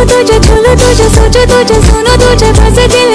देखो तुझे झूलो तुझे सोचो तुझे सुनो तुझे बस दिल